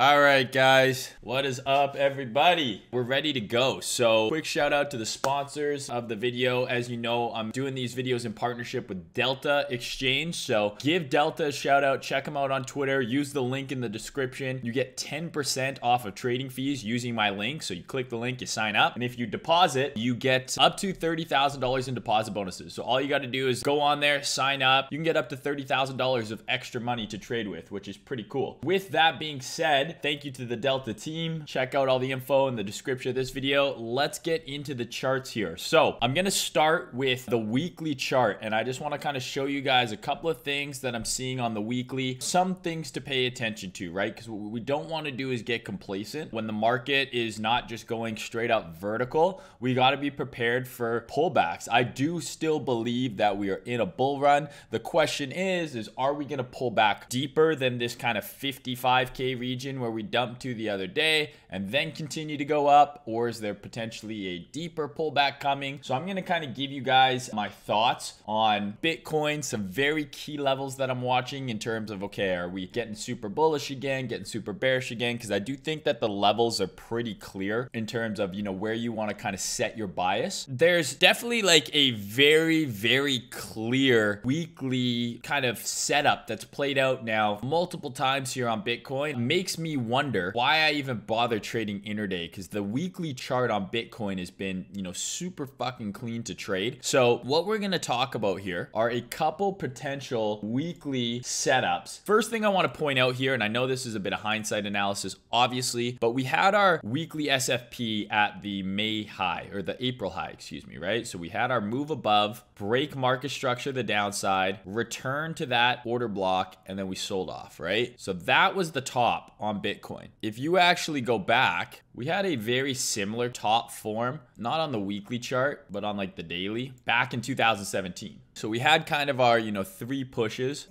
All right, guys, what is up, everybody? We're ready to go. So, quick shout out to the sponsors of the video. As you know, I'm doing these videos in partnership with Delta Exchange. So, give Delta a shout out, check them out on Twitter, use the link in the description. You get 10% off of trading fees using my link. So, you click the link, you sign up, and if you deposit, you get up to $30,000 in deposit bonuses. So, all you got to do is go on there, sign up. You can get up to $30,000 of extra money to trade with, which is pretty cool. With that being said, thank you to the Delta team. Check out all the info in the description of this video. Let's get into the charts here. So I'm going to start with the weekly chart and I just want to kind of show you guys a couple of things that I'm seeing on the weekly, some things to pay attention to, right? Because what we don't want to do is get complacent when the market is not just going straight up vertical. We got to be prepared for pullbacks. I do still believe that we are in a bull run. The question is, is are we going to pull back deeper than this kind of 55K region where we dumped to the other day and then continue to go up? Or is there potentially a deeper pullback coming? So I'm going to kind of give you guys my thoughts on Bitcoin, some very key levels that I'm watching in terms of, okay, are we getting super bullish again, getting super bearish again? Because I do think that the levels are pretty clear in terms of, you know, where you want to kind of set your bias. There's definitely like a very, very clear weekly kind of setup that's played out now multiple times here on Bitcoin. It makes me me wonder why I even bother trading intraday because the weekly chart on Bitcoin has been, you know, super fucking clean to trade. So what we're going to talk about here are a couple potential weekly setups. First thing I want to point out here, and I know this is a bit of hindsight analysis, obviously, but we had our weekly SFP at the May high or the April high, excuse me, right? So we had our move above, break market structure the downside, return to that order block, and then we sold off, right? So that was the top on Bitcoin. If you actually go back, we had a very similar top form, not on the weekly chart, but on like the daily back in 2017. So we had kind of our, you know, three pushes.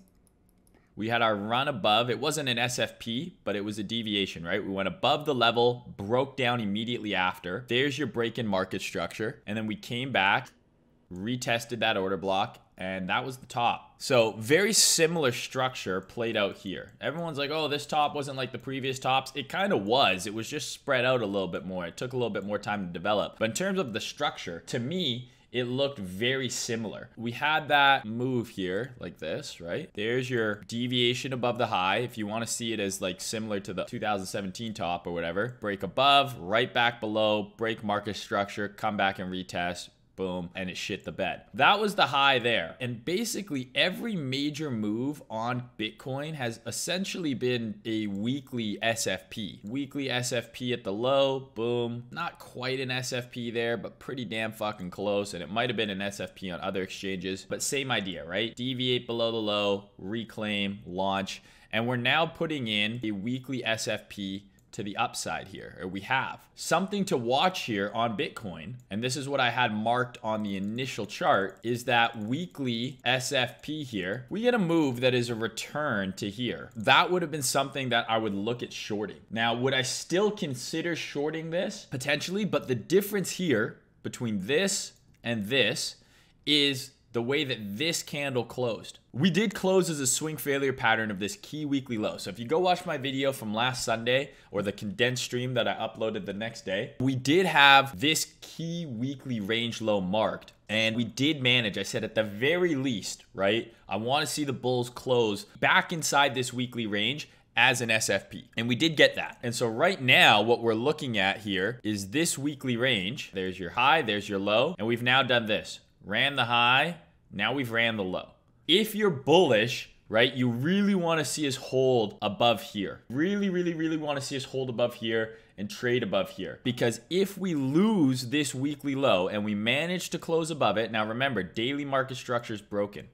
We had our run above. It wasn't an SFP, but it was a deviation, right? We went above the level, broke down immediately after. There's your break in market structure. And then we came back, retested that order block, and that was the top. So very similar structure played out here. Everyone's like, oh, this top wasn't like the previous tops. It kind of was. It was just spread out a little bit more. It took a little bit more time to develop. But in terms of the structure, to me, it looked very similar. We had that move here like this, right? There's your deviation above the high. If you want to see it as like similar to the 2017 top or whatever, break above, right back below, break market structure, come back and retest, boom, and it shit the bed. That was the high there. And basically every major move on Bitcoin has essentially been a weekly SFP. Weekly SFP at the low, boom. Not quite an SFP there, but pretty damn fucking close. And it might have been an SFP on other exchanges, but same idea, right? Deviate below the low, reclaim, launch. And we're now putting in a weekly SFP to the upside here, or we have. Something to watch here on Bitcoin, and this is what I had marked on the initial chart, is that weekly SFP here. We get a move that is a return to here. That would have been something that I would look at shorting. Now, would I still consider shorting this? Potentially, but the difference here between this and this is the way that this candle closed. We did close as a swing failure pattern of this key weekly low. So if you go watch my video from last Sunday or the condensed stream that I uploaded the next day, we did have this key weekly range low marked. And we did manage, I said at the very least, right? I want to see the bulls close back inside this weekly range as an SFP. And we did get that. And so right now, what we're looking at here is this weekly range. There's your high, there's your low. And we've now done this. Ran the high, now we've ran the low. If you're bullish, right, you really want to see us hold above here. Really, really, really want to see us hold above here and trade above here. Because if we lose this weekly low and we manage to close above it, now remember, daily market structure is broken.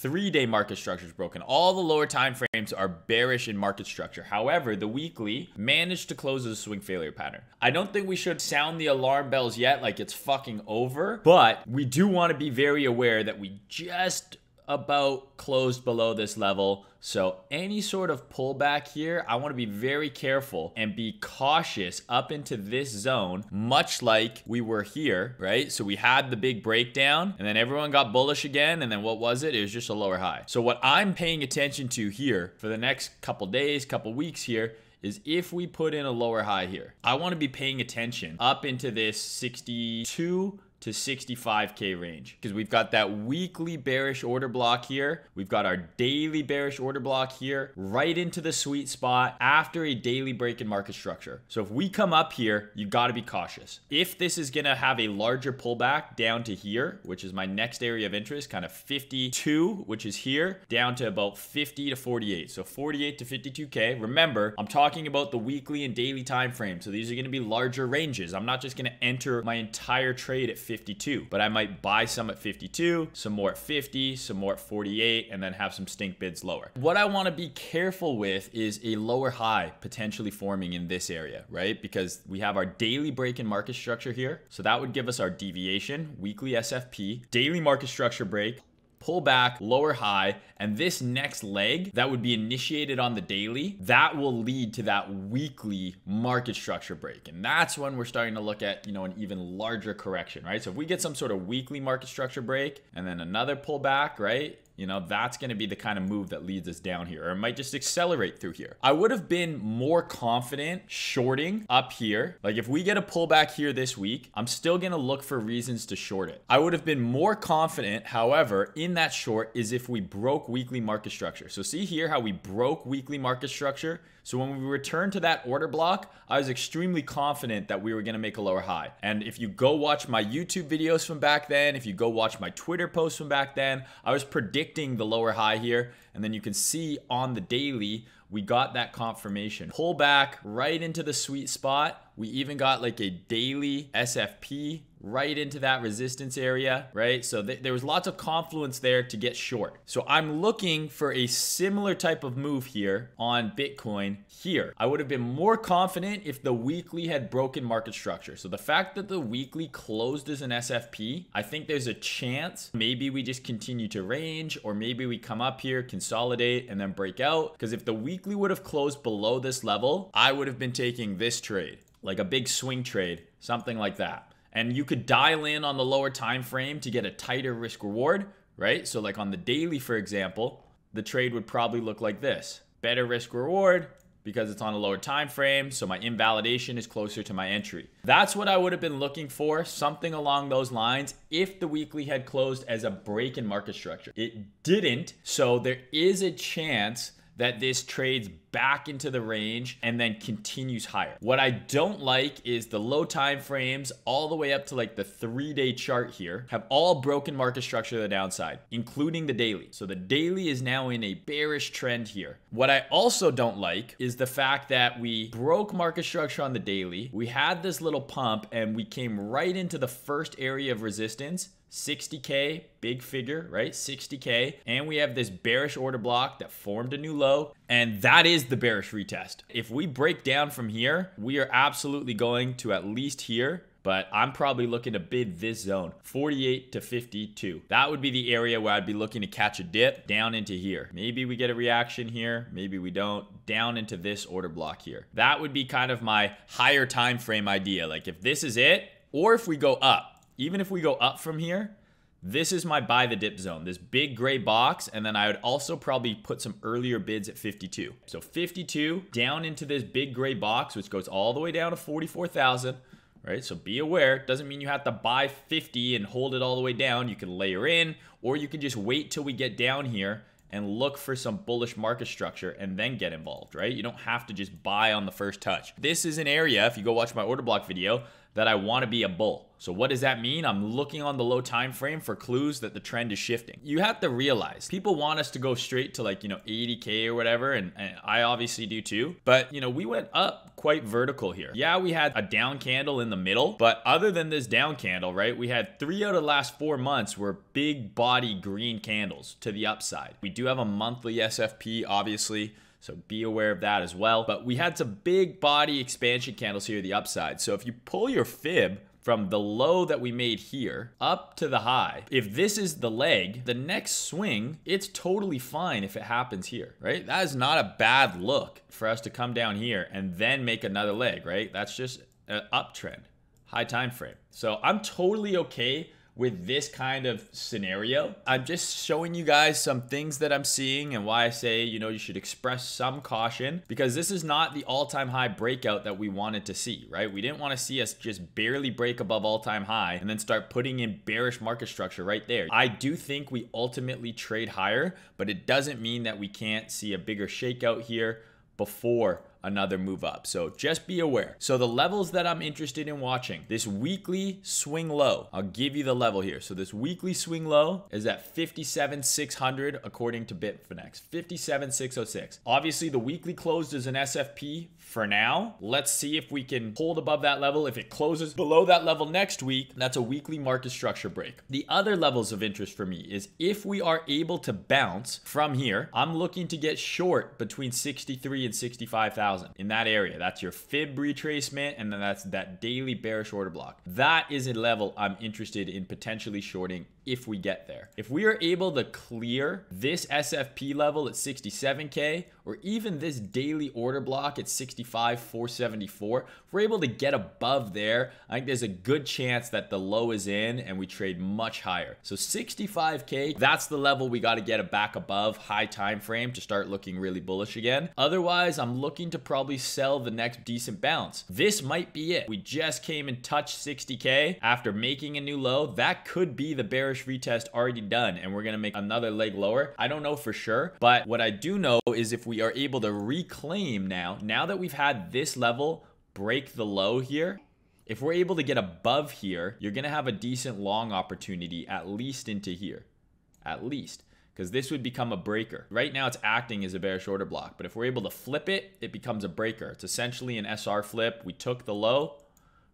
Three day market structure is broken. All the lower time frames are bearish in market structure. However, the weekly managed to close as a swing failure pattern. I don't think we should sound the alarm bells yet like it's fucking over, but we do want to be very aware that we just about closed below this level. So any sort of pullback here, I want to be very careful and be cautious up into this zone, much like we were here, right? So we had the big breakdown and then everyone got bullish again. And then what was it? It was just a lower high. So what I'm paying attention to here for the next couple days, couple weeks here is if we put in a lower high here, I want to be paying attention up into this 62 to 65k range. Because we've got that weekly bearish order block here. We've got our daily bearish order block here right into the sweet spot after a daily break in market structure. So if we come up here you got to be cautious. If this is going to have a larger pullback down to here which is my next area of interest kind of 52 which is here down to about 50 to 48 so 48 to 52k remember i'm talking about the weekly and daily time frame. So these are going to be larger ranges. I'm not just going to enter my entire trade at 52, but I might buy some at 52, some more at 50, some more at 48, and then have some stink bids lower. What I want to be careful with is a lower high potentially forming in this area, right? Because we have our daily break in market structure here. So that would give us our deviation, weekly SFP, daily market structure break, pull back, lower high, and this next leg that would be initiated on the daily, that will lead to that weekly market structure break. And that's when we're starting to look at, you know, an even larger correction, right? So if we get some sort of weekly market structure break and then another pullback, right? You know, that's going to be the kind of move that leads us down here, or it might just accelerate through here. I would have been more confident shorting up here. Like if we get a pullback here this week, I'm still going to look for reasons to short it. I would have been more confident, however, in that short is if we broke weekly market structure. So see here how we broke weekly market structure. So when we returned to that order block, I was extremely confident that we were going to make a lower high. And if you go watch my YouTube videos from back then, if you go watch my Twitter posts from back then, I was predicting the lower high here. And then you can see on the daily, we got that confirmation. Pull back right into the sweet spot. We even got like a daily SFP right into that resistance area, right? So th there was lots of confluence there to get short. So I'm looking for a similar type of move here on Bitcoin here. I would have been more confident if the weekly had broken market structure. So the fact that the weekly closed as an SFP, I think there's a chance maybe we just continue to range or maybe we come up here, consolidate and then break out. Because if the weekly would have closed below this level, I would have been taking this trade, like a big swing trade, something like that and you could dial in on the lower time frame to get a tighter risk reward, right? So like on the daily, for example, the trade would probably look like this. Better risk reward because it's on a lower time frame, so my invalidation is closer to my entry. That's what I would have been looking for, something along those lines if the weekly had closed as a break in market structure. It didn't, so there is a chance that this trades back into the range and then continues higher. What I don't like is the low time frames all the way up to like the three day chart here have all broken market structure to the downside, including the daily. So the daily is now in a bearish trend here. What I also don't like is the fact that we broke market structure on the daily. We had this little pump and we came right into the first area of resistance 60K, big figure, right? 60K. And we have this bearish order block that formed a new low. And that is the bearish retest. If we break down from here, we are absolutely going to at least here but I'm probably looking to bid this zone 48 to 52. That would be the area where I'd be looking to catch a dip down into here. Maybe we get a reaction here, maybe we don't, down into this order block here. That would be kind of my higher time frame idea. Like if this is it, or if we go up, even if we go up from here, this is my buy the dip zone, this big gray box. And then I would also probably put some earlier bids at 52. So 52 down into this big gray box, which goes all the way down to 44,000, right? So be aware, doesn't mean you have to buy 50 and hold it all the way down. You can layer in, or you can just wait till we get down here and look for some bullish market structure and then get involved, right? You don't have to just buy on the first touch. This is an area, if you go watch my order block video, that I want to be a bull. So what does that mean? I'm looking on the low time frame for clues that the trend is shifting. You have to realize people want us to go straight to like, you know, 80k or whatever and, and, I obviously do too. But, you know, we went up quite vertical here. Yeah, we had a down candle in the middle, but other than this down candle, right? We had 3 out of the last 4 months were big body green candles to the upside. We do have a monthly SFP obviously. So be aware of that as well. But we had some big body expansion candles here, the upside. So if you pull your fib from the low that we made here up to the high, if this is the leg, the next swing, it's totally fine if it happens here, right? That is not a bad look for us to come down here and then make another leg, right? That's just an uptrend, high time frame. So I'm totally okay with this kind of scenario. I'm just showing you guys some things that I'm seeing and why I say, you know, you should express some caution because this is not the all-time high breakout that we wanted to see, right? We didn't want to see us just barely break above all-time high and then start putting in bearish market structure right there. I do think we ultimately trade higher, but it doesn't mean that we can't see a bigger shakeout here before another move up. So just be aware. So the levels that I'm interested in watching, this weekly swing low, I'll give you the level here. So this weekly swing low is at 57,600 according to Bitfinex, 57,606. Obviously the weekly closed as an SFP for now. Let's see if we can hold above that level. If it closes below that level next week, that's a weekly market structure break. The other levels of interest for me is if we are able to bounce from here, I'm looking to get short between 63 and 65,000 in that area. That's your fib retracement, and then that's that daily bearish order block. That is a level I'm interested in potentially shorting if we get there. If we are able to clear this SFP level at 67K or even this daily order block at 65, 474, if we're able to get above there, I think there's a good chance that the low is in and we trade much higher. So 65K, that's the level we got to get it back above high time frame to start looking really bullish again. Otherwise, I'm looking to probably sell the next decent bounce. This might be it. We just came and touched 60K after making a new low. That could be the bearish retest already done and we're going to make another leg lower. I don't know for sure, but what I do know is if we are able to reclaim now, now that we've had this level break the low here, if we're able to get above here, you're going to have a decent long opportunity at least into here. At least because this would become a breaker. Right now it's acting as a bearish order block, but if we're able to flip it, it becomes a breaker. It's essentially an SR flip. We took the low,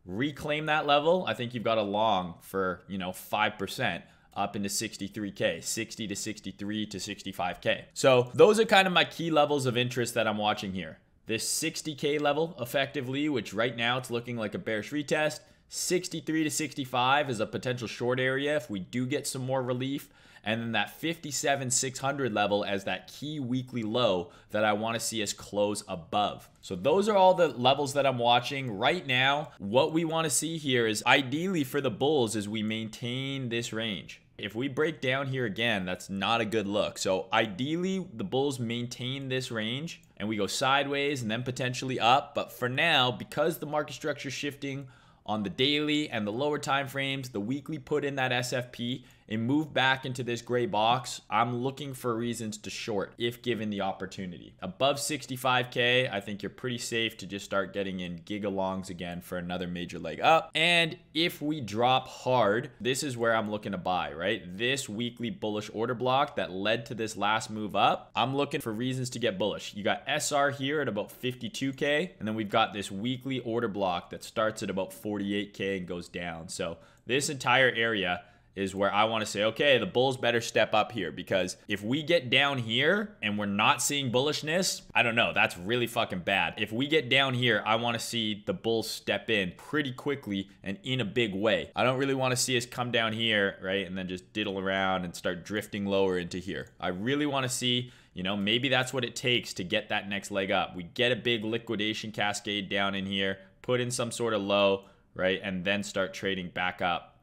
reclaim that level. I think you've got a long for, you know, 5% up into 63K, 60 to 63 to 65K. So those are kind of my key levels of interest that I'm watching here. This 60K level effectively, which right now it's looking like a bearish retest. 63 to 65 is a potential short area if we do get some more relief and then that 57 600 level as that key weekly low that I want to see us close above. So those are all the levels that I'm watching right now. What we want to see here is ideally for the bulls is we maintain this range. If we break down here again, that's not a good look. So ideally, the bulls maintain this range and we go sideways and then potentially up. But for now, because the market structure is shifting on the daily and the lower time frames, the weekly put in that SFP and move back into this gray box, I'm looking for reasons to short if given the opportunity. Above 65K, I think you're pretty safe to just start getting in gigalongs again for another major leg up. And if we drop hard, this is where I'm looking to buy, right? This weekly bullish order block that led to this last move up, I'm looking for reasons to get bullish. You got SR here at about 52K, and then we've got this weekly order block that starts at about 48K and goes down. So this entire area is where I want to say, okay, the Bulls better step up here because if we get down here and we're not seeing bullishness, I don't know, that's really fucking bad. If we get down here, I want to see the Bulls step in pretty quickly and in a big way. I don't really want to see us come down here, right, and then just diddle around and start drifting lower into here. I really want to see you know, maybe that's what it takes to get that next leg up. We get a big liquidation cascade down in here, put in some sort of low, right, and then start trading back up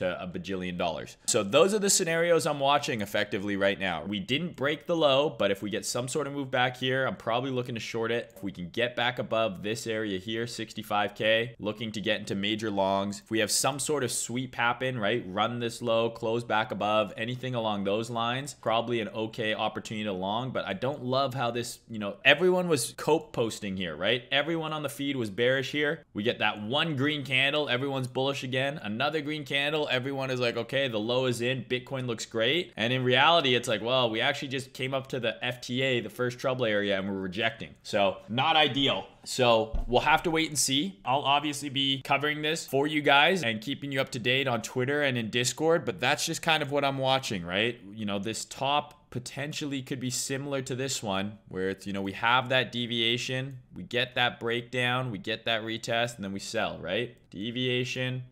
to a bajillion dollars. So those are the scenarios I'm watching effectively right now. We didn't break the low, but if we get some sort of move back here, I'm probably looking to short it. If we can get back above this area here, 65K, looking to get into major longs. If we have some sort of sweep happen, right, run this low, close back above, anything along those lines, probably an okay opportunity to long, but I don't love how this, you know, everyone was cope posting here, right? Everyone on the feed was bearish here. We get that one green candle, everyone's bullish again, another green candle, everyone is like, okay, the low is in, Bitcoin looks great. And in reality, it's like, well, we actually just came up to the FTA, the first trouble area, and we're rejecting. So not ideal. So we'll have to wait and see. I'll obviously be covering this for you guys and keeping you up to date on Twitter and in Discord, but that's just kind of what I'm watching, right? You know, this top potentially could be similar to this one where it's, you know, we have that deviation, we get that breakdown, we get that retest, and then we sell, right? Deviation,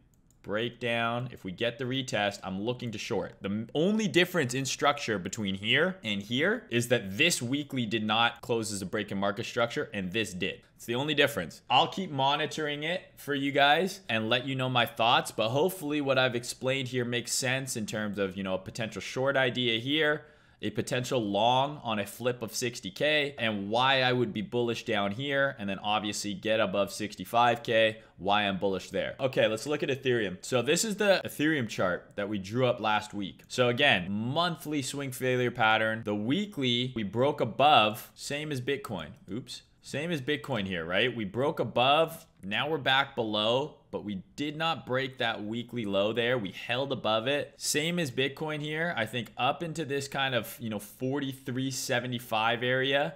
breakdown. If we get the retest, I'm looking to short. The only difference in structure between here and here is that this weekly did not close as a break in market structure and this did. It's the only difference. I'll keep monitoring it for you guys and let you know my thoughts, but hopefully what I've explained here makes sense in terms of, you know, a potential short idea here, a potential long on a flip of 60K and why I would be bullish down here and then obviously get above 65K, why I'm bullish there. Okay, let's look at Ethereum. So this is the Ethereum chart that we drew up last week. So again, monthly swing failure pattern. The weekly, we broke above, same as Bitcoin. Oops. Same as Bitcoin here, right? We broke above, now we're back below, but we did not break that weekly low there. We held above it. Same as Bitcoin here. I think up into this kind of, you know, 43.75 area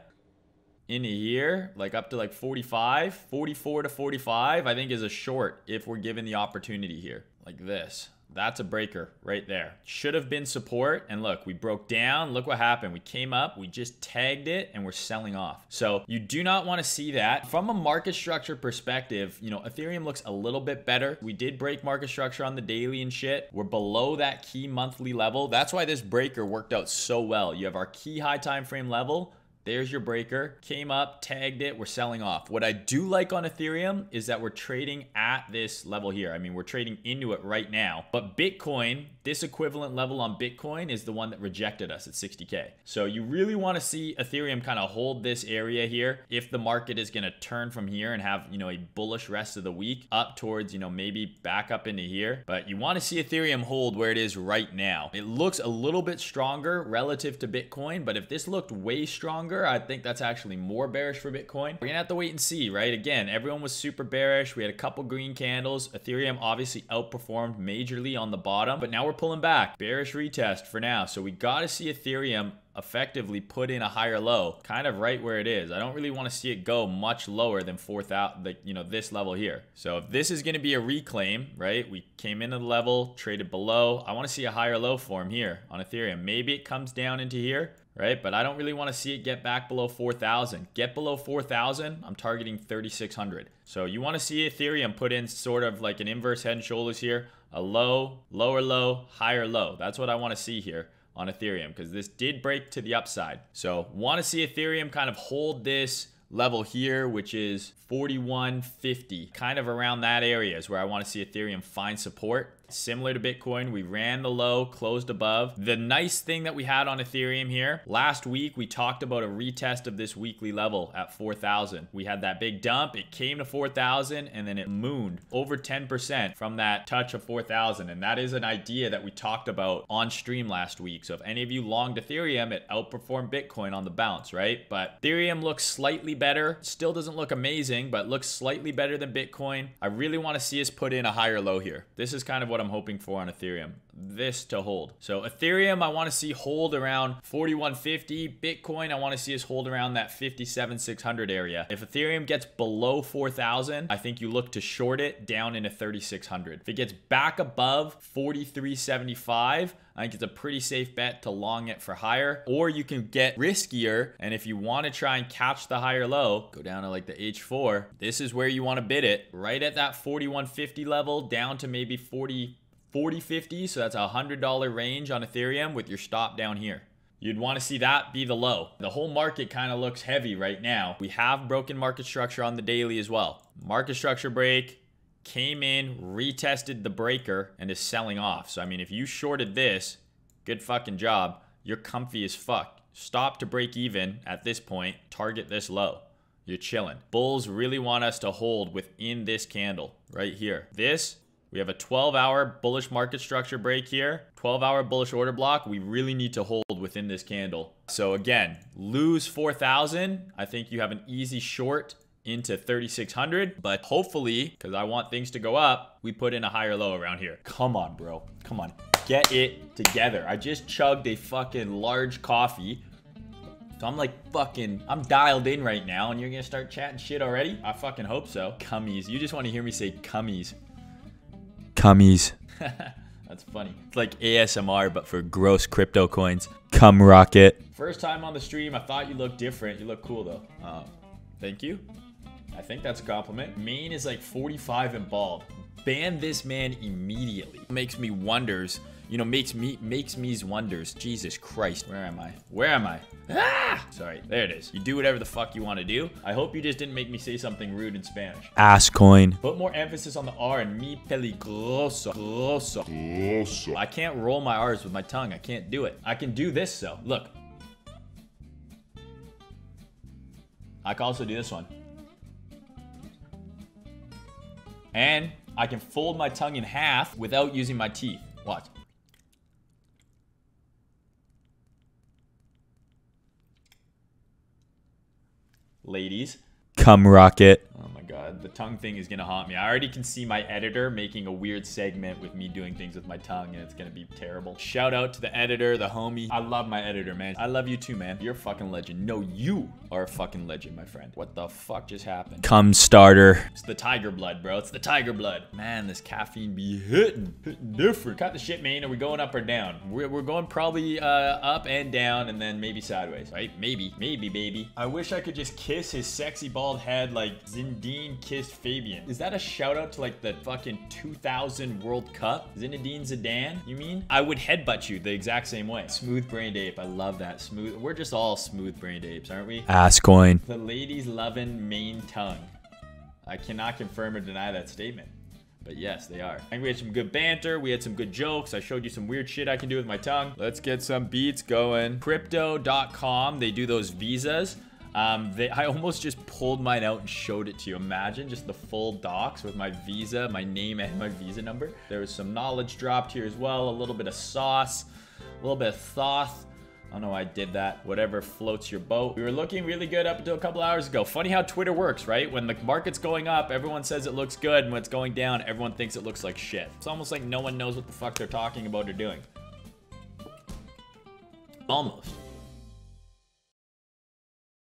in a year, like up to like 45, 44 to 45, I think is a short if we're given the opportunity here, like this. That's a breaker right there. Should have been support. And look, we broke down. Look what happened. We came up, we just tagged it, and we're selling off. So you do not want to see that. From a market structure perspective, you know, Ethereum looks a little bit better. We did break market structure on the daily and shit. We're below that key monthly level. That's why this breaker worked out so well. You have our key high time frame level there's your breaker. Came up, tagged it, we're selling off. What I do like on Ethereum is that we're trading at this level here. I mean, we're trading into it right now. But Bitcoin, this equivalent level on Bitcoin is the one that rejected us at 60K. So you really want to see Ethereum kind of hold this area here if the market is going to turn from here and have, you know, a bullish rest of the week up towards, you know, maybe back up into here. But you want to see Ethereum hold where it is right now. It looks a little bit stronger relative to Bitcoin, but if this looked way stronger, longer, I think that's actually more bearish for Bitcoin. We're gonna have to wait and see, right? Again, everyone was super bearish. We had a couple green candles. Ethereum obviously outperformed majorly on the bottom, but now we're pulling back. Bearish retest for now. So we gotta see Ethereum effectively put in a higher low, kind of right where it is. I don't really want to see it go much lower than 4,000, like, you know, this level here. So if this is going to be a reclaim, right? We came into the level, traded below. I want to see a higher low form here on Ethereum. Maybe it comes down into here right? But I don't really want to see it get back below 4,000. Get below 4,000, I'm targeting 3,600. So you want to see Ethereum put in sort of like an inverse head and shoulders here, a low, lower low, higher low. That's what I want to see here on Ethereum because this did break to the upside. So want to see Ethereum kind of hold this level here, which is 4150, kind of around that area is where I want to see Ethereum find support. Similar to Bitcoin, we ran the low, closed above. The nice thing that we had on Ethereum here, last week we talked about a retest of this weekly level at 4,000. We had that big dump, it came to 4,000 and then it mooned over 10% from that touch of 4,000. And that is an idea that we talked about on stream last week. So if any of you longed Ethereum, it outperformed Bitcoin on the bounce, right? But Ethereum looks slightly better, still doesn't look amazing, but looks slightly better than Bitcoin. I really want to see us put in a higher low here. This is kind of what I'm hoping for on Ethereum. This to hold. So Ethereum, I want to see hold around 4150. Bitcoin, I want to see us hold around that 57,600 area. If Ethereum gets below 4,000, I think you look to short it down into 3,600. If it gets back above 4375, I think it's a pretty safe bet to long it for higher. Or you can get riskier. And if you want to try and catch the higher low, go down to like the H4. This is where you want to bid it. Right at that 4150 level down to maybe 40, 4050. So that's a $100 range on Ethereum with your stop down here. You'd want to see that be the low. The whole market kind of looks heavy right now. We have broken market structure on the daily as well. Market structure break, came in, retested the breaker, and is selling off. So, I mean, if you shorted this, good fucking job. You're comfy as fuck. Stop to break even at this point, target this low. You're chilling. Bulls really want us to hold within this candle right here. This, we have a 12 hour bullish market structure break here, 12 hour bullish order block. We really need to hold within this candle. So again, lose 4,000. I think you have an easy short into 3600 but hopefully because i want things to go up we put in a higher low around here. Come on bro. Come on. Get it together. I just chugged a fucking large coffee. So i'm like fucking i'm dialed in right now and you're gonna start chatting shit already? I fucking hope so. Cummies. You just want to hear me say cummies. Cummies. That's funny. It's like asmr but for gross crypto coins. Cum rocket. First time on the stream. I thought you looked different. You look cool though. Uh, thank you I think that's a compliment. Mayne is like 45 and bald. ban this man immediately. Makes me wonders you know, makes me makes me's wonders. Jesus Christ, where am I? Where am I? Ah! Sorry, there it is. You do whatever the fuck you want to do. I hope you just didn't make me say something rude in Spanish. Ass coin. Put more emphasis on the R and me peligroso. Grosso. Grosso. I can't roll my R's with my tongue. I can't do it. I can do this though. Look. I can also do this one. And I can fold my tongue in half without using my teeth. Watch. ladies. Come rocket. Oh my god, the tongue thing is gonna haunt me. I already can see my editor making a weird segment with me doing things with my tongue, and it's gonna be terrible. Shout out to the editor, the homie. I love my editor, man. I love you too, man. You're a fucking legend. No, you are a fucking legend, my friend. What the fuck just happened? Come starter. It's the tiger blood, bro. It's the tiger blood. Man, this caffeine be hitting. Hitting different. Cut the shit, man. Are we going up or down? We're, we're going probably uh, up and down, and then maybe sideways, right? Maybe. Maybe, baby. I wish I could just kiss his sexy bald head like Zinedine kissed Fabien. Is that a shout out to like the fucking 2000 World Cup? Zinedine Zidane, you mean? I would headbutt you the exact same way. Smooth brained ape. I love that. Smooth. We're just all smooth brained apes, aren't we? Ass coin. The ladies loving Mayne tongue. I cannot confirm or deny that statement. But yes, they are. And we had some good banter. We had some good jokes. I showed you some weird shit I can do with my tongue. Let's get some beats going. Crypto.com, they do those visas. Um, they, I almost just pulled mine out and showed it to you. Imagine just the full docs with my visa, my name, and my visa number. There was some knowledge dropped here as well, a little bit of sauce, a little bit of thoth. I don't know why I did that. Whatever floats your boat. We were looking really good up until a couple hours ago. Funny how Twitter works, right? When the market's going up, everyone says it looks good. And when it's going down, everyone thinks it looks like shit. It's almost like no one knows what the fuck they're talking about or doing. Almost.